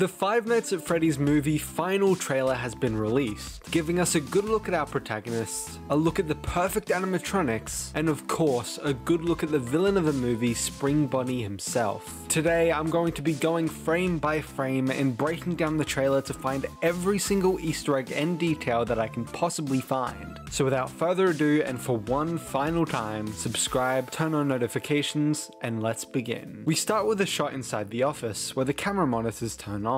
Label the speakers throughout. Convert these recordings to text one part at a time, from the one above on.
Speaker 1: The Five Nights at Freddy's movie final trailer has been released, giving us a good look at our protagonists, a look at the perfect animatronics, and of course, a good look at the villain of the movie, Spring Bonnie himself. Today, I'm going to be going frame by frame and breaking down the trailer to find every single easter egg and detail that I can possibly find. So without further ado, and for one final time, subscribe, turn on notifications, and let's begin. We start with a shot inside the office, where the camera monitors turn on.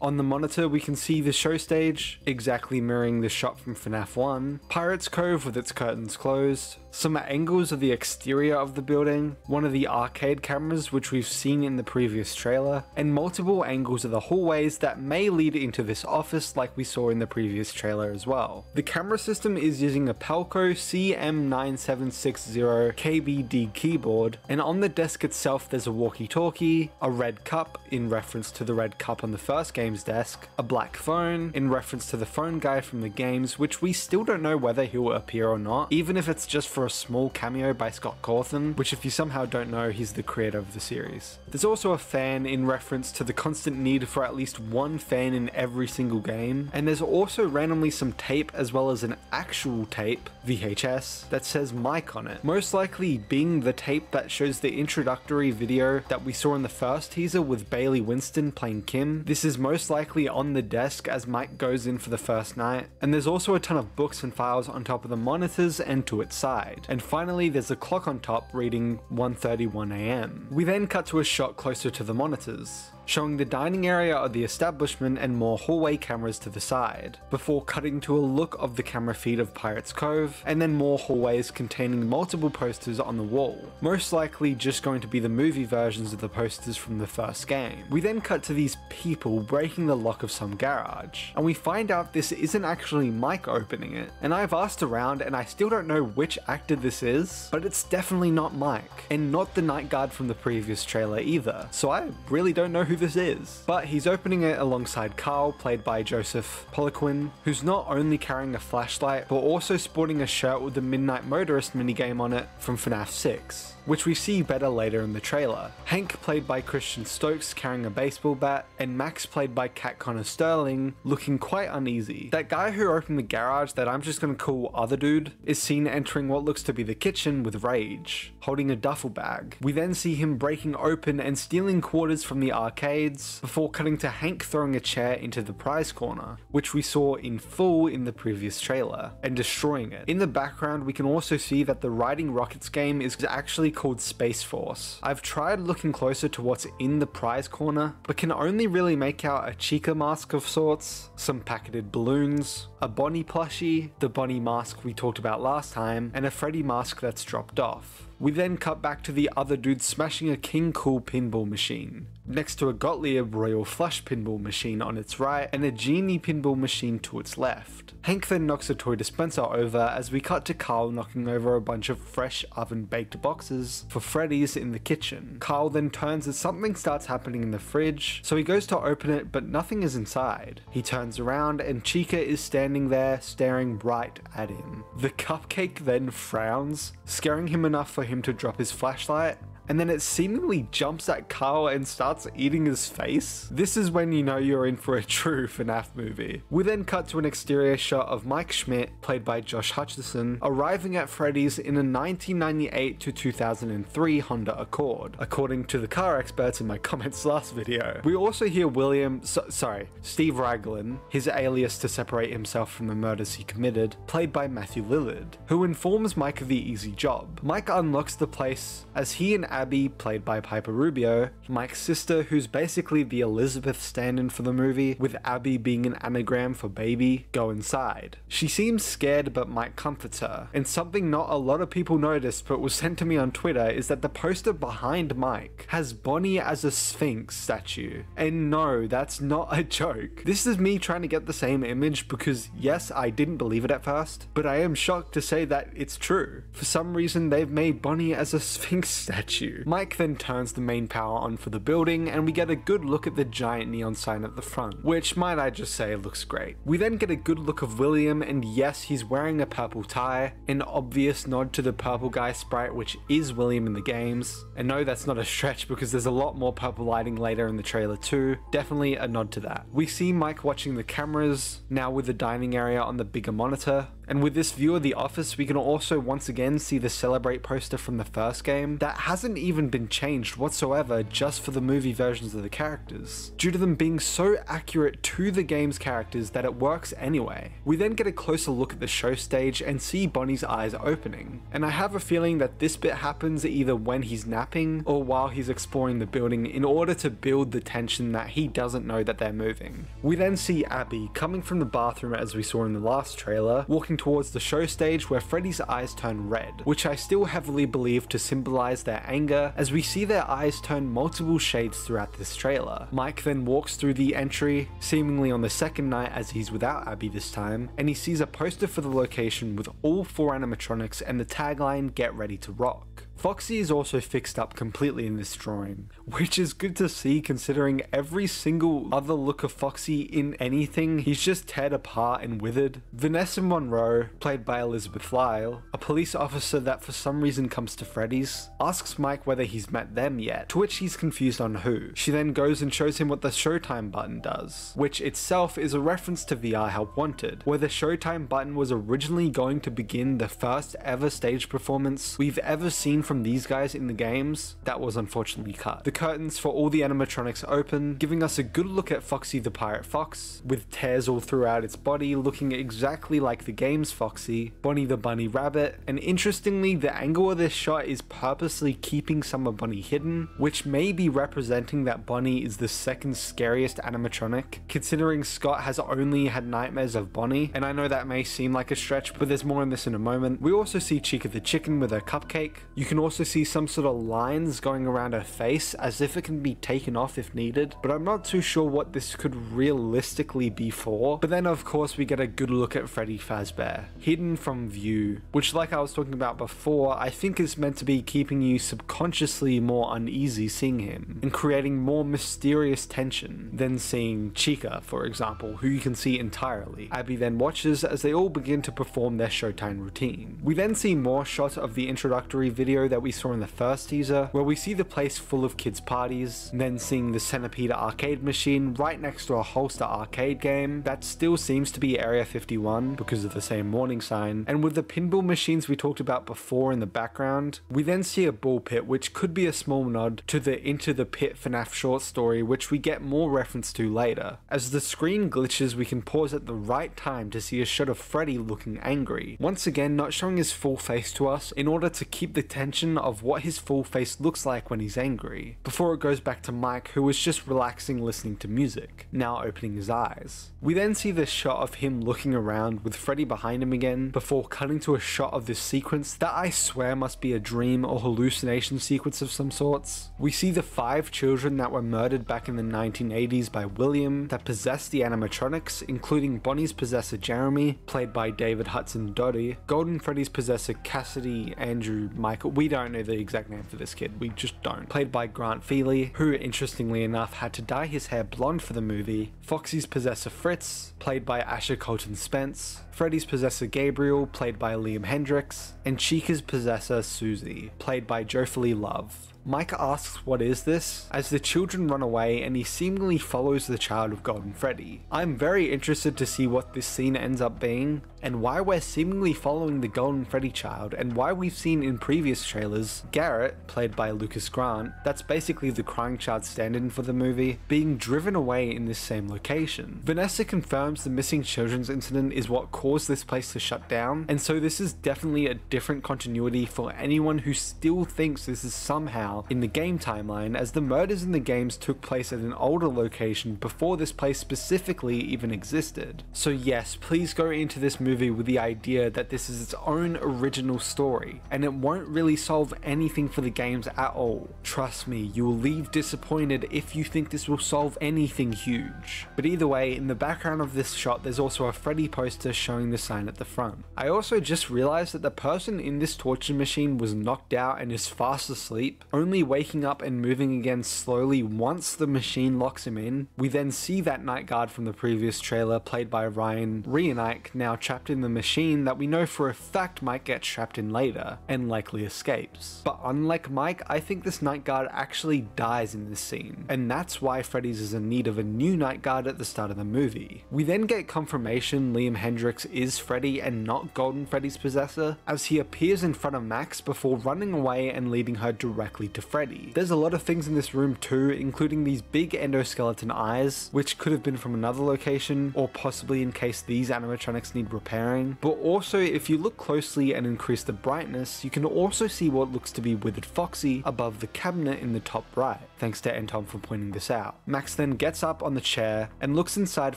Speaker 1: On the monitor, we can see the show stage, exactly mirroring the shot from FNAF 1, Pirates Cove with its curtains closed, some angles of the exterior of the building, one of the arcade cameras which we've seen in the previous trailer, and multiple angles of the hallways that may lead into this office like we saw in the previous trailer as well. The camera system is using a Pelco CM9760 KBD keyboard, and on the desk itself there's a walkie-talkie, a red cup in reference to the red cup on the first game's desk, a black phone in reference to the phone guy from the games which we still don't know whether he will appear or not, even if it's just for a small cameo by Scott Cawthon, which if you somehow don't know, he's the creator of the series. There's also a fan in reference to the constant need for at least one fan in every single game, and there's also randomly some tape as well as an actual tape, VHS, that says Mike on it. Most likely being the tape that shows the introductory video that we saw in the first teaser with Bailey Winston playing Kim. This is most likely on the desk as Mike goes in for the first night, and there's also a ton of books and files on top of the monitors and to its side. And finally, there's a clock on top reading 1.31am. We then cut to a shot closer to the monitors showing the dining area of the establishment and more hallway cameras to the side, before cutting to a look of the camera feed of Pirates Cove, and then more hallways containing multiple posters on the wall, most likely just going to be the movie versions of the posters from the first game. We then cut to these people breaking the lock of some garage, and we find out this isn't actually Mike opening it, and I've asked around and I still don't know which actor this is, but it's definitely not Mike, and not the night guard from the previous trailer either, so I really don't know who this is. But he's opening it alongside Carl, played by Joseph Poliquin, who's not only carrying a flashlight, but also sporting a shirt with the Midnight Motorist minigame on it from FNAF 6 which we see better later in the trailer. Hank, played by Christian Stokes, carrying a baseball bat, and Max, played by Kat Connor Sterling, looking quite uneasy. That guy who opened the garage that I'm just gonna call Other Dude is seen entering what looks to be the kitchen with rage, holding a duffel bag. We then see him breaking open and stealing quarters from the arcades, before cutting to Hank throwing a chair into the prize corner, which we saw in full in the previous trailer, and destroying it. In the background, we can also see that the Riding Rockets game is actually called Space Force. I've tried looking closer to what's in the prize corner, but can only really make out a Chica mask of sorts, some packeted balloons, a Bonnie plushie, the Bonnie mask we talked about last time, and a Freddy mask that's dropped off. We then cut back to the other dude smashing a King Kool pinball machine, next to a Gottlieb Royal Flush pinball machine on its right and a Genie pinball machine to its left. Hank then knocks a toy dispenser over as we cut to Carl knocking over a bunch of fresh oven baked boxes for Freddy's in the kitchen. Carl then turns as something starts happening in the fridge, so he goes to open it but nothing is inside. He turns around and Chica is standing there staring right at him. The cupcake then frowns, scaring him enough for him to drop his flashlight and then it seemingly jumps at Carl and starts eating his face. This is when you know you're in for a true FNAF movie. We then cut to an exterior shot of Mike Schmidt, played by Josh Hutcherson, arriving at Freddy's in a 1998 to 2003 Honda Accord, according to the car experts in my comments last video. We also hear William, so, sorry, Steve Raglan, his alias to separate himself from the murders he committed, played by Matthew Lillard, who informs Mike of the easy job. Mike unlocks the place as he and Abby, played by Piper Rubio, Mike's sister, who's basically the Elizabeth stand-in for the movie, with Abby being an anagram for baby, go inside. She seems scared but Mike comforts her, and something not a lot of people noticed but was sent to me on Twitter is that the poster behind Mike has Bonnie as a Sphinx statue. And no, that's not a joke. This is me trying to get the same image because yes, I didn't believe it at first, but I am shocked to say that it's true. For some reason, they've made Bonnie as a Sphinx statue Mike then turns the main power on for the building and we get a good look at the giant neon sign at the front, which might I just say looks great. We then get a good look of William and yes, he's wearing a purple tie, an obvious nod to the purple guy sprite which is William in the games. And no, that's not a stretch because there's a lot more purple lighting later in the trailer too. Definitely a nod to that. We see Mike watching the cameras, now with the dining area on the bigger monitor, and with this view of the office, we can also once again see the Celebrate poster from the first game that hasn't even been changed whatsoever just for the movie versions of the characters, due to them being so accurate to the game's characters that it works anyway. We then get a closer look at the show stage and see Bonnie's eyes opening, and I have a feeling that this bit happens either when he's napping or while he's exploring the building in order to build the tension that he doesn't know that they're moving. We then see Abby coming from the bathroom as we saw in the last trailer, walking towards the show stage where Freddy's eyes turn red, which I still heavily believe to symbolize their anger as we see their eyes turn multiple shades throughout this trailer. Mike then walks through the entry, seemingly on the second night as he's without Abby this time, and he sees a poster for the location with all four animatronics and the tagline Get Ready to Rock. Foxy is also fixed up completely in this drawing, which is good to see considering every single other look of Foxy in anything, he's just teared apart and withered. Vanessa Monroe, played by Elizabeth Lail, a police officer that for some reason comes to Freddy's, asks Mike whether he's met them yet, to which he's confused on who. She then goes and shows him what the Showtime button does, which itself is a reference to VR Help Wanted, where the Showtime button was originally going to begin the first ever stage performance we've ever seen from these guys in the games, that was unfortunately cut. The curtains for all the animatronics open, giving us a good look at Foxy the Pirate Fox, with tears all throughout its body looking exactly like the game's Foxy, Bonnie the Bunny Rabbit, and interestingly the angle of this shot is purposely keeping Summer Bonnie hidden, which may be representing that Bonnie is the second scariest animatronic, considering Scott has only had nightmares of Bonnie, and I know that may seem like a stretch, but there's more on this in a moment. We also see Chica the Chicken with her cupcake. You can also see some sort of lines going around her face as if it can be taken off if needed, but I'm not too sure what this could realistically be for. But then of course we get a good look at Freddy Fazbear, hidden from view, which like I was talking about before, I think is meant to be keeping you subconsciously more uneasy seeing him, and creating more mysterious tension than seeing Chica, for example, who you can see entirely. Abby then watches as they all begin to perform their Showtime routine. We then see more shots of the introductory video that we saw in the first teaser, where we see the place full of kids' parties, then seeing the Centipede arcade machine right next to a Holster arcade game that still seems to be Area 51 because of the same warning sign, and with the pinball machines we talked about before in the background, we then see a ball pit which could be a small nod to the Into the Pit FNAF short story which we get more reference to later. As the screen glitches we can pause at the right time to see a shot of Freddy looking angry, once again not showing his full face to us in order to keep the tension of what his full face looks like when he's angry, before it goes back to Mike who was just relaxing listening to music, now opening his eyes. We then see this shot of him looking around with Freddy behind him again, before cutting to a shot of this sequence that I swear must be a dream or hallucination sequence of some sorts. We see the five children that were murdered back in the 1980s by William that possessed the animatronics, including Bonnie's possessor Jeremy, played by David Hudson Doty, Golden Freddy's possessor Cassidy Andrew Michael, we don't know the exact name for this kid, we just don't, played by Grant Feely, who interestingly enough had to dye his hair blonde for the movie, Foxy's possessor Fritz, played by Asher Colton Spence, Freddy's possessor Gabriel, played by Liam Hendricks, and Chica's possessor Susie, played by Jophielle Love. Mike asks what is this, as the children run away and he seemingly follows the child of Golden Freddy. I'm very interested to see what this scene ends up being, and why we're seemingly following the Golden Freddy child, and why we've seen in previous trailers Garrett, played by Lucas Grant, that's basically the crying child stand-in for the movie, being driven away in this same location. Vanessa confirms the missing children's incident is what caused this place to shut down, and so this is definitely a different continuity for anyone who still thinks this is somehow in the game timeline, as the murders in the games took place at an older location before this place specifically even existed. So yes, please go into this movie with the idea that this is its own original story, and it won't really solve anything for the games at all. Trust me, you will leave disappointed if you think this will solve anything huge. But either way, in the background of this shot there's also a Freddy poster showing the sign at the front. I also just realized that the person in this torture machine was knocked out and is fast asleep, only waking up and moving again slowly once the machine locks him in. We then see that night guard from the previous trailer, played by Ryan Reinicke, now trapped in the machine that we know for a fact might get trapped in later, and likely escapes. But unlike Mike, I think this night guard actually dies in this scene, and that's why Freddy's is in need of a new night guard at the start of the movie. We then get confirmation Liam Hendriks is Freddy and not Golden Freddy's possessor, as he appears in front of Max before running away and leading her directly to Freddy. There's a lot of things in this room too, including these big endoskeleton eyes, which could have been from another location, or possibly in case these animatronics need repairing. But also, if you look closely and increase the brightness, you can also see what looks to be Withered Foxy above the cabinet in the top right. Thanks to Anton for pointing this out. Max then gets up on the chair and looks inside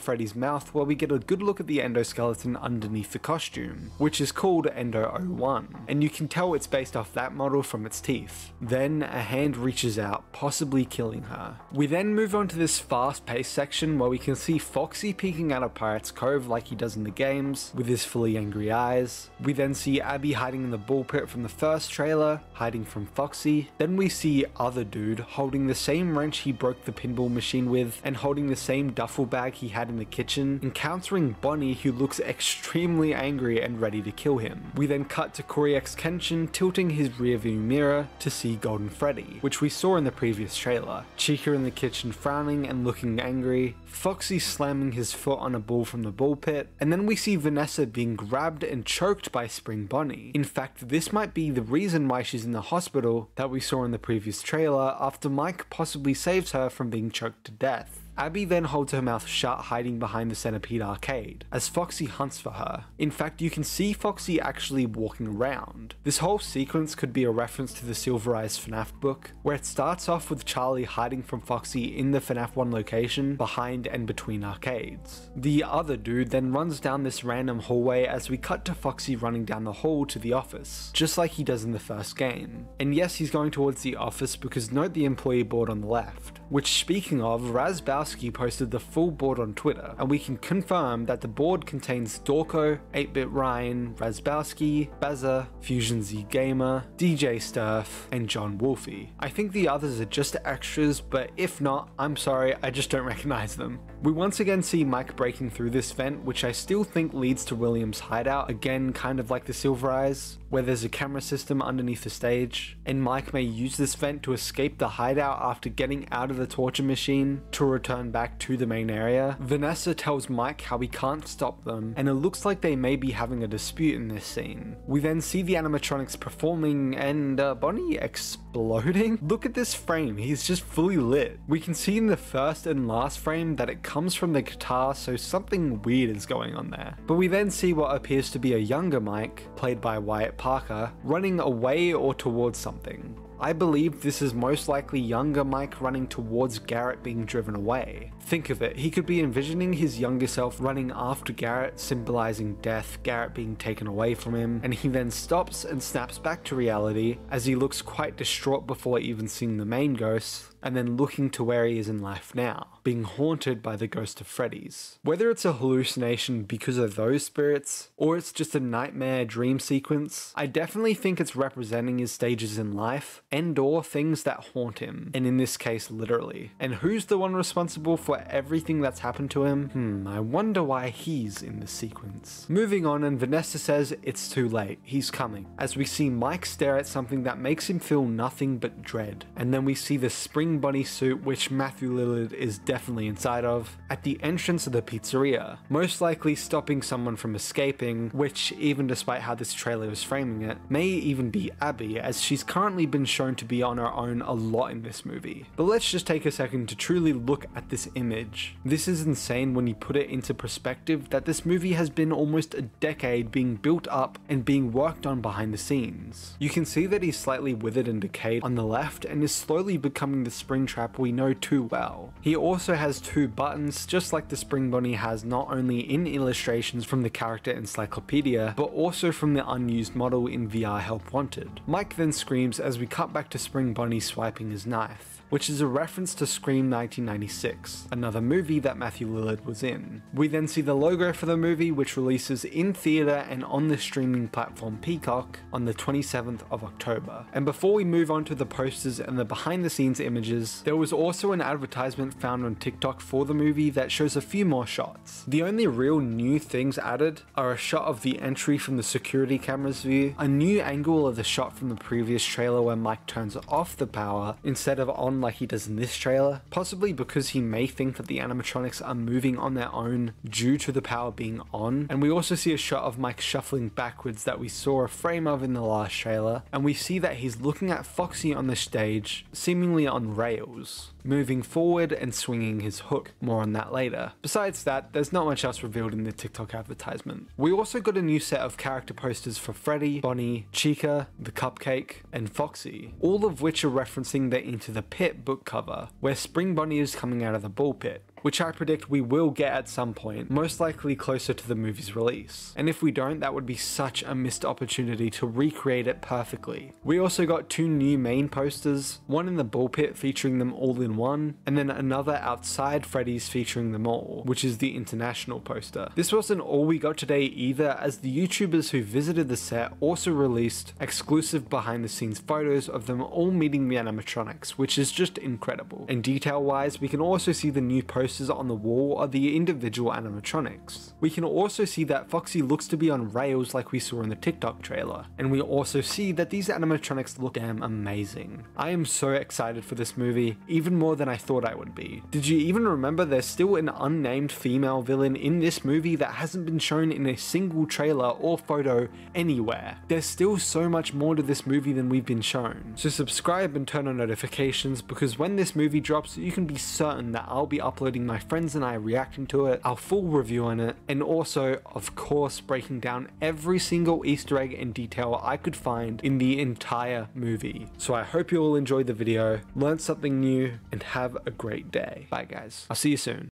Speaker 1: Freddy's mouth where we get a good look at the endoskeleton underneath the costume, which is called Endo 01, and you can tell it's based off that model from its teeth. Then a hand reaches out, possibly killing her. We then move on to this fast paced section where we can see Foxy peeking out of Pirate's Cove like he does in the games, with his fully angry eyes. We then see Abby hiding in the bull pit from the first trailer, hiding from Foxy. Then we see Other Dude holding the same wrench he broke the pinball machine with, and holding the same duffel bag he had in the kitchen, encountering Bonnie who looks extremely angry and ready to kill him. We then cut to CoryxKenshin tilting his rearview mirror to see Golden Freddy, which we saw in the previous trailer. Chica in the kitchen frowning and looking angry, Foxy slamming his foot on a ball from the ball pit, and then we see Vanessa being grabbed and choked by Spring Bonnie. In fact, this might be the reason why she's in the hospital that we saw in the previous trailer after Mike possibly saves her from being choked to death. Abby then holds her mouth shut hiding behind the Centipede arcade, as Foxy hunts for her. In fact, you can see Foxy actually walking around. This whole sequence could be a reference to the Silver Eyes FNAF book, where it starts off with Charlie hiding from Foxy in the FNAF 1 location, behind and between arcades. The other dude then runs down this random hallway as we cut to Foxy running down the hall to the office, just like he does in the first game. And yes, he's going towards the office because note the employee board on the left, which speaking of, Raz posted the full board on Twitter, and we can confirm that the board contains Dawko, 8-Bit Ryan, Razbowski, Bazza, Fusion Z Gamer, DJ Sturf, and John Wolfie. I think the others are just extras, but if not, I'm sorry, I just don't recognize them. We once again see Mike breaking through this vent, which I still think leads to William's hideout, again kind of like the Silver Eyes, where there's a camera system underneath the stage, and Mike may use this vent to escape the hideout after getting out of the torture machine to return back to the main area. Vanessa tells Mike how he can't stop them, and it looks like they may be having a dispute in this scene. We then see the animatronics performing and uh, Bonnie exploding. Look at this frame, he's just fully lit. We can see in the first and last frame that it comes from the guitar, so something weird is going on there. But we then see what appears to be a younger Mike, played by Wyatt Parker, running away or towards something. I believe this is most likely younger Mike running towards Garrett being driven away. Think of it, he could be envisioning his younger self running after Garrett, symbolizing death, Garrett being taken away from him, and he then stops and snaps back to reality as he looks quite distraught before even seeing the main ghost, and then looking to where he is in life now, being haunted by the ghost of Freddy's. Whether it's a hallucination because of those spirits, or it's just a nightmare dream sequence, I definitely think it's representing his stages in life, and or things that haunt him, and in this case literally. And who's the one responsible for everything that's happened to him? Hmm, I wonder why he's in the sequence. Moving on and Vanessa says it's too late, he's coming, as we see Mike stare at something that makes him feel nothing but dread. And then we see the spring bunny suit which Matthew Lillard is definitely inside of, at the entrance of the pizzeria, most likely stopping someone from escaping, which even despite how this trailer is framing it, may even be Abby as she's currently been shown to be on her own a lot in this movie. But let's just take a second to truly look at this image. This is insane when you put it into perspective that this movie has been almost a decade being built up and being worked on behind the scenes. You can see that he's slightly withered and decayed on the left and is slowly becoming the Springtrap we know too well. He also has two buttons, just like the Spring Bunny has not only in illustrations from the character encyclopedia, but also from the unused model in VR Help Wanted. Mike then screams as we cut back to Spring Bunny swiping his knife which is a reference to Scream 1996, another movie that Matthew Lillard was in. We then see the logo for the movie, which releases in theatre and on the streaming platform Peacock on the 27th of October. And before we move on to the posters and the behind the scenes images, there was also an advertisement found on TikTok for the movie that shows a few more shots. The only real new things added are a shot of the entry from the security camera's view, a new angle of the shot from the previous trailer where Mike turns off the power instead of on like he does in this trailer, possibly because he may think that the animatronics are moving on their own due to the power being on. And we also see a shot of Mike shuffling backwards that we saw a frame of in the last trailer, and we see that he's looking at Foxy on the stage, seemingly on rails moving forward and swinging his hook. More on that later. Besides that, there's not much else revealed in the TikTok advertisement. We also got a new set of character posters for Freddy, Bonnie, Chica, the Cupcake, and Foxy, all of which are referencing the Into the Pit book cover, where Spring Bonnie is coming out of the bull pit which I predict we will get at some point, most likely closer to the movie's release. And if we don't, that would be such a missed opportunity to recreate it perfectly. We also got two new main posters, one in the bull pit featuring them all in one, and then another outside Freddy's featuring them all, which is the international poster. This wasn't all we got today either, as the YouTubers who visited the set also released exclusive behind the scenes photos of them all meeting the animatronics, which is just incredible. And detail wise, we can also see the new poster posters on the wall are the individual animatronics. We can also see that Foxy looks to be on rails like we saw in the TikTok trailer, and we also see that these animatronics look damn amazing. I am so excited for this movie, even more than I thought I would be. Did you even remember there's still an unnamed female villain in this movie that hasn't been shown in a single trailer or photo anywhere? There's still so much more to this movie than we've been shown. So subscribe and turn on notifications because when this movie drops, you can be certain that I'll be uploading my friends and I reacting to it, our full review on it, and also, of course, breaking down every single Easter egg and detail I could find in the entire movie. So I hope you all enjoyed the video, learned something new, and have a great day. Bye guys. I'll see you soon.